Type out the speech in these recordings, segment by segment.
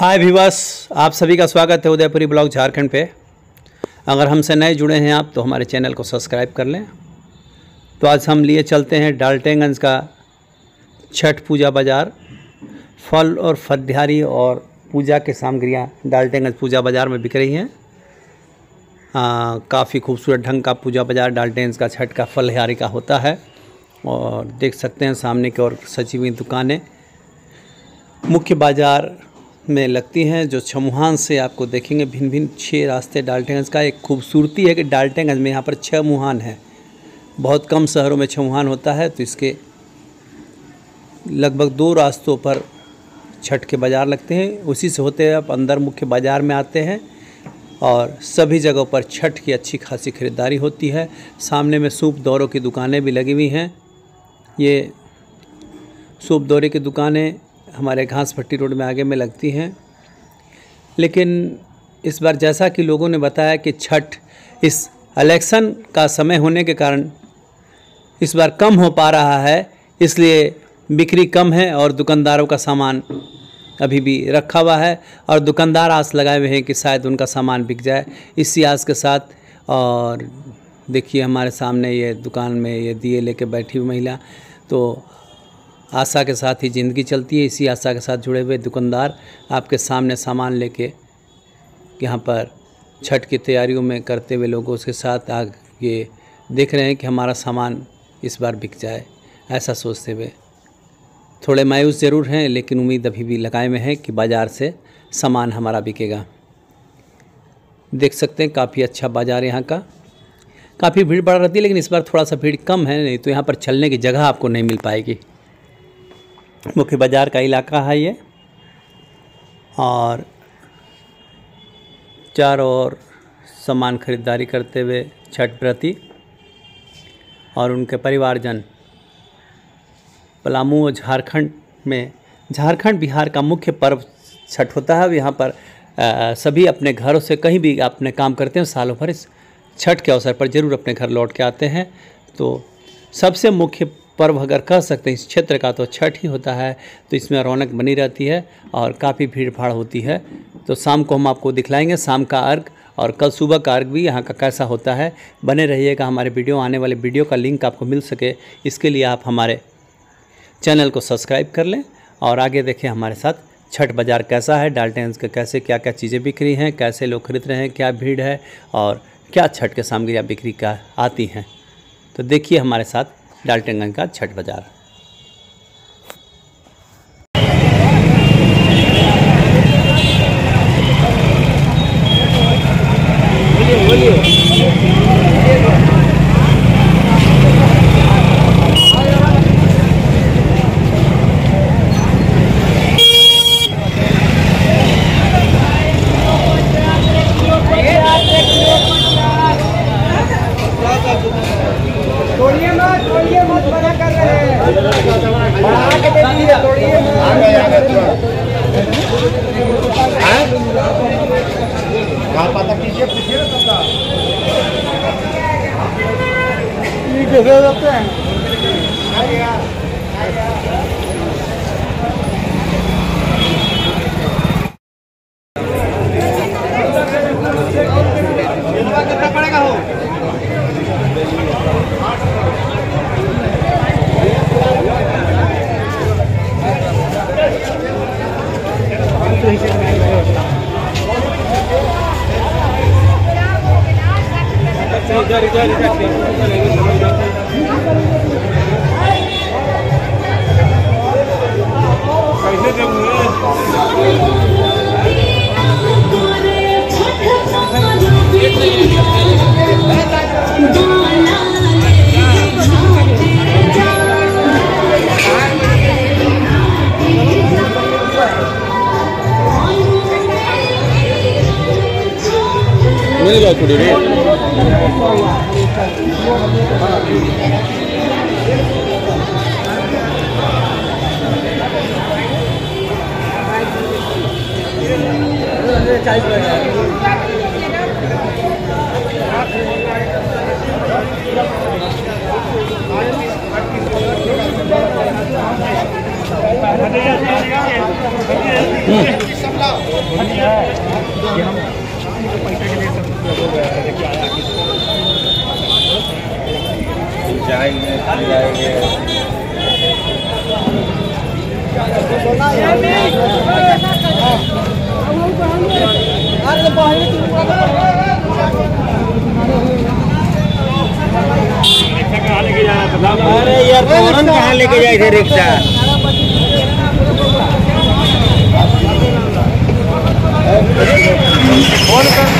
हाय भिवास आप सभी का स्वागत है उदयपुरी ब्लॉग झारखंड पे। अगर हमसे नए जुड़े हैं आप तो हमारे चैनल को सब्सक्राइब कर लें। तो आज हम लिए चलते हैं डाल्टेगंज का छठ पूजा बाज़ार। फल और फद्यारी और पूजा की सामग्रियाँ डाल्टेगंज पूजा बाज़ार में बिक रही हैं। काफ़ी खूबसूरत ढंग का पूजा बाज़ार डाल्टेगंज का छठ का फलहारी का होता है। और देख सकते हैं सामने की ओर सची हुई दुकानें। मुख्य बाज़ार में लगती हैं, जो छमुहान से आपको देखेंगे भिन्न भिन्न छः रास्ते डाल्टेगंज का एक खूबसूरती है कि डाल्टेगंज में यहाँ पर छः मुहान है। बहुत कम शहरों में छमुहान होता है तो इसके लगभग दो रास्तों पर छठ के बाज़ार लगते हैं। उसी से होते हुए आप अंदर मुख्य बाज़ार में आते हैं और सभी जगहों पर छठ की अच्छी खासी खरीदारी होती है। सामने में सूप दौरों की दुकानें भी लगी हुई हैं। ये सूप दौरे की दुकानें हमारे घास भट्टी रोड में आगे में लगती हैं। लेकिन इस बार जैसा कि लोगों ने बताया कि छठ इस इलेक्शन का समय होने के कारण इस बार कम हो पा रहा है, इसलिए बिक्री कम है और दुकानदारों का सामान अभी भी रखा हुआ है और दुकानदार आस लगाए हुए हैं कि शायद उनका सामान बिक जाए। इसी आस के साथ और देखिए हमारे सामने ये दुकान में ये दिए लेके बैठी हुई महिला तो आशा के साथ ही ज़िंदगी चलती है। इसी आशा के साथ जुड़े हुए दुकानदार आपके सामने सामान लेके यहाँ पर छठ की तैयारियों में करते हुए लोगों के साथ आग देख रहे हैं कि हमारा सामान इस बार बिक जाए, ऐसा सोचते हुए। थोड़े मायूस ज़रूर हैं, लेकिन उम्मीद अभी भी लगाए में है कि बाज़ार से सामान हमारा बिकेगा। देख सकते हैं, काफ़ी अच्छा बाज़ार यहाँ का। काफ़ी भीड़ बढ़ रहती है, लेकिन इस बार थोड़ा सा भीड़ कम है, नहीं तो यहाँ पर चलने की जगह आपको नहीं मिल पाएगी। मुख्य बाज़ार का इलाका है ये। और चारों ओर सामान खरीदारी करते हुए छठ व्रती और उनके परिवारजन पलामू झारखंड में झारखंड बिहार का मुख्य पर्व छठ होता है। यहाँ पर आ, सभी अपने घरों से कहीं भी अपने काम करते हैं। सालों भर इस छठ के अवसर पर ज़रूर अपने घर लौट के आते हैं। तो सबसे मुख्य पर्व अगर कह सकते हैं, इस क्षेत्र का तो छठ ही होता है तो इसमें रौनक बनी रहती है और काफ़ी भीड़ भाड़ होती है। तो शाम को हम आपको दिखलाएँगे, शाम का अर्घ और कल सुबह का अर्घ भी यहाँ का कैसा होता है, बने रहिएगा हमारे वीडियो, आने वाले वीडियो का लिंक आपको मिल सके, इसके लिए आप हमारे चैनल को सब्सक्राइब कर लें और आगे देखें हमारे साथ छठ बाज़ार कैसा है, डाल्टेंस के कैसे क्या क्या चीज़ें बिक रही हैं, कैसे लोग खरीद रहे हैं, क्या भीड़ है और क्या छठ के सामग्रियाँ बिक्री का आती हैं। तो देखिए हमारे साथ डाल्टनगंज का छठ बाज़ार। तोड़िए मत तोड़िए मत मना कर रहे हैं। बढ़ा के दे दीजिए तोड़िए आ गए आ गए हाँ? पता कीजिए पूछिए ना सबका। ये कैसे जाते हैं। これで。अरे यार फ़ौरन कहाँ लेके जाए थे रिक्शा? देने जा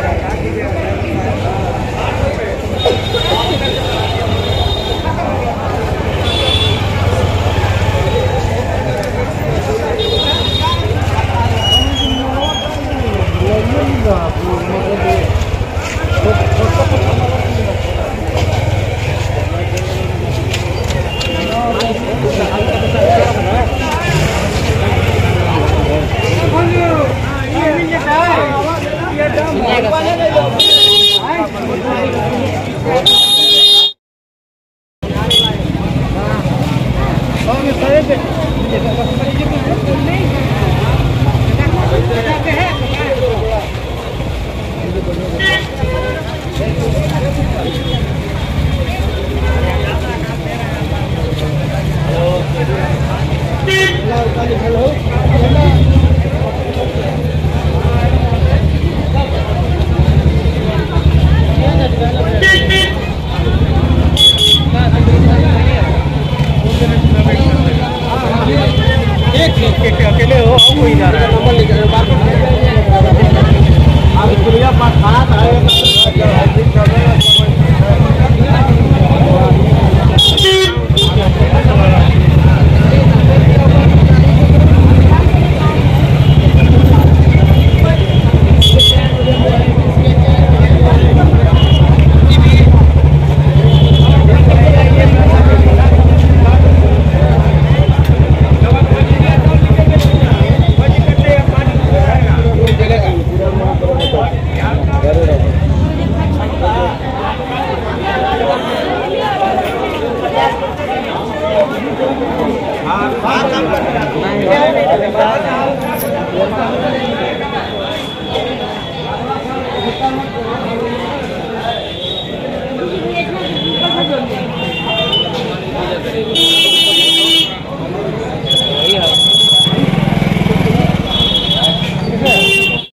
हाँ